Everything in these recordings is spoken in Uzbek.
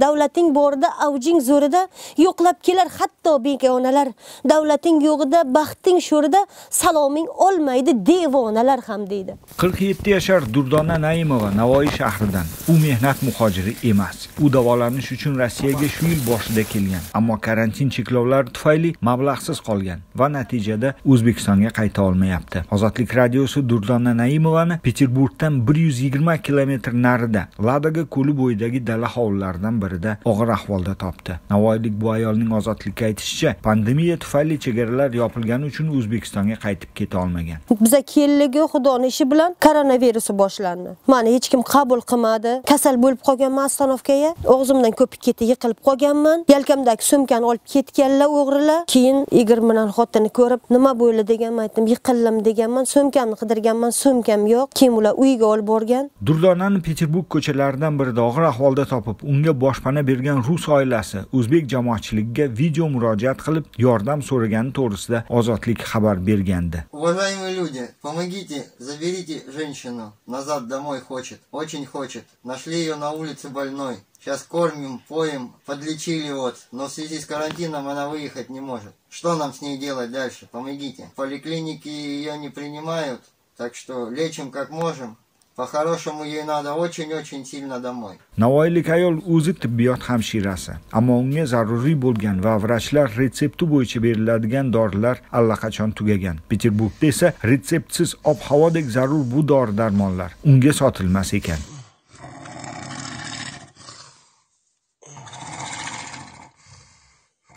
davlating borida avjing zo'rida yo'qlab kelar hatto begonalar. Davlating yo'g'ida baxting sho'rida saloming olmaydi devonalar ham deydi. 47 yashar durdona naimova navoiy shahridan. U mehnat muhojiri emas. U davolanish uchun rossiyaga shu yil boshida kelgan. Ammo karantin cheklovlari tufayli mablag'siz qolgan va natijada o'zbekistonga qayta olmayapti. Ozodlik radiosi durdona naimovani peterburgdan 120 kilometr narida ladaga ko'li bo'yidagi dala hovlilaridan birida og'ir ahvolda topdi. Navoiylik bu ayolning ozodlikka aytishicha pandemiya tufayli chegaralar yopilgani uchun o'zbekistonga qaytib keta olmagan. Biza keligi xudoni ishi bilan koronavirusi boshlandi. Mani hech kim qabul qilmadi. Kasal bo'lib qolganman ostanovkaga og'zimdan ko'pik ketdi yiqilib qolganman. Yelkamdagi sumkani olib ketganlar o'g'rilar. Keyin igor bilan xotini ko'rib nima bo'ldi deganman aytdim yiqildim deganman sumkamni qidirganman sumkam yo'q. Keyin ular uyga olib borgan. Durdonani peterburg ko'chalaridan birida og'ir ahvolda topib unga boshpana bergan rus oilasi o'zbek jamoatchiligiga video murojaat qilib yordam so'ragani to'g'risida ozodlik xabar bergandi Уважаемые люди, помогите, заберите женщину. Назад домой хочет, очень хочет. Нашли ее на улице больной. Сейчас кормим, поем, подлечили вот. Но в связи с карантином она выехать не может. Что нам с ней делать дальше? Помогите. В поликлинике ее не принимают, так что лечим как можем. По-хорошему ей надо очень-очень сильно домой. navoiylik ayol o'zi tibbiyot hamshirasi. Ammo unga zaruriy bo'lgan va vrachlar retsepti bo'yicha beriladigan dorilar allaqachon tugagan. Peterburgda esa retseptsiz ob havodek zarur bu dori darmonlar unga sotilmas ekan.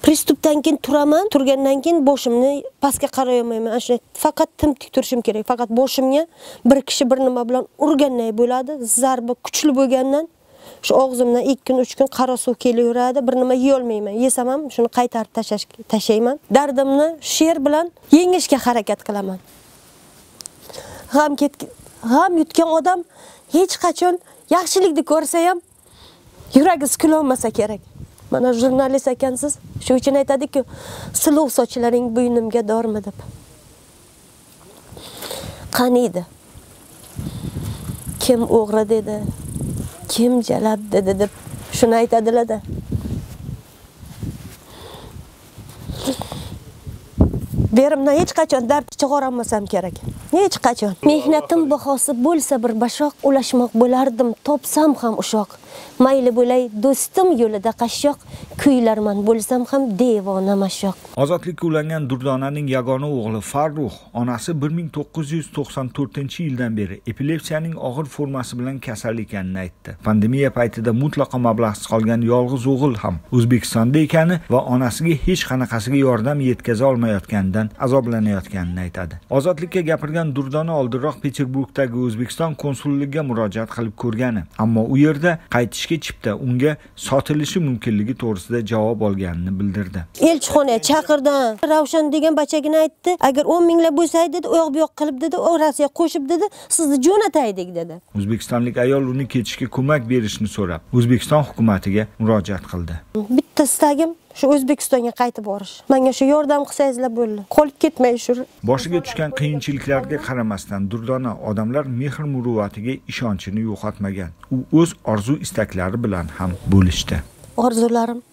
Pristupdan keyin turaman turgandan keyin boshimni pastga qaray olmayman ana shunday faqat timtik turishim kerak faqat boshimga bir kishi bir nima bilan urganday bo'ladi zarba kuchli bo'lgandan shu og'zimdan 2 kun 3 kun qora suv kelaveradi bir nima yeyolmayman yesam ham shuni qaytarib tashlash tashlayman dardimni she'r bilan yengishga harakat qilaman g'am ketgan g'am yutgan odam hech qachon yaxshilikni ko'rsa ham yuragi siqilolmasa kerak mana jurnalist ekansiz. Shu uchun aytadiki suluv sochlaring bo'ynimga dormi deb. Qaniydi kim o'g'ri dedi? Kim jalab dedi deb shuni aytadilarda berimdan hech qachon dard chig'orolmasam kerak. Hech qachon. Mehnatim bahosi bo'lsa bir bashoq ulashmoq bo'lardim topsam ham ushoq. Mayli bo'lay do'stim yo'lida qashshoq kuylarman bo'lsam ham devona mashoq ozodlikka ulangan durdonaning yagona o'g'li farruh onasi 1994 yildan beri epilepsiyaning og'ir formasi bilan kasal ekanini aytdi. Pandemiya paytida mutlaqo mablag'siz qolgan yolg'iz o'g'il ham o'zbekistonda ekani va onasiga hech qanaqasiga yordam yetkaza olmayotganidan azoblanayotganini aytadi. Ozodlikka gapirgan durdona oldinroq peterburgdagi o'zbekiston konsulligiga murojaat qilib ko'rgani. Ammo u yerda qaytishga chipta unga sotilishi mumkinligi to'g'risida javob olganini bildirdi. Elchixonaga chaqirdim ravshan degan bachagini aytdi. Agar 10 minglab bo'lsa dedi u yoq bu yoq qilib dedi orasiga qo'shib dedi sizni jo'nataydik dedi. O'zbekistonlik ayol uni ketishga ko'mak berishni so'rab o'zbekiston hukumatiga murojaat qildi bitta istagim shu o'zbekistonga qaytib borish. Menga shu yordam qilsangizlar bo'ldi. Qolib ketmay shu boshiga tushgan qiyinchiliklarga qaramasdan durdona odamlar mehr muruvvatiga ishonchini yo'qotmagan. U o'z orzu istaklari bilan ham bo'lishdi. Orzularim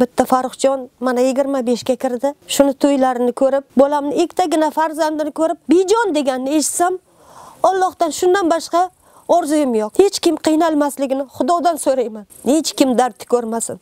bitta farruxjon mana 25 ga kirdi. Shuni to'ylarini ko'rib bolamni ikkitagina farzandini ko'rib bijon deganini eshitsam Allohdan shundan boshqa orzuyim yo'q. Hech kim qiynalmasligini xudodan so'rayman. Hech kim dard ko'rmasin.